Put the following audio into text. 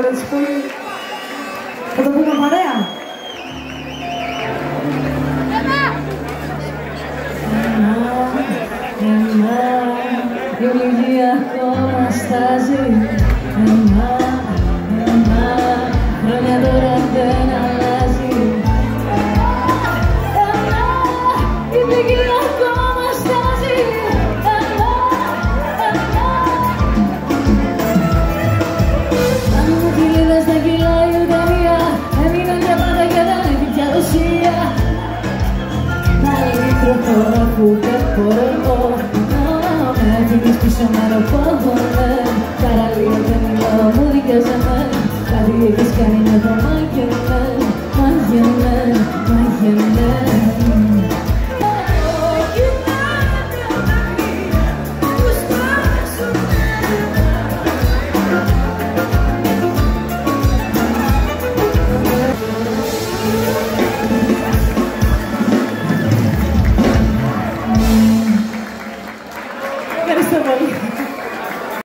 Yuri Spui Ketemu dengan mana ya? Eu vivia ίδια χώρα που δεν χορεύω Να με γυρνείς πίσω να ρωπώνομαι Παραλία δεν μιλάω, μου δικαιώσαμε Κάτι έχεις κάνει με τον Thank you so much.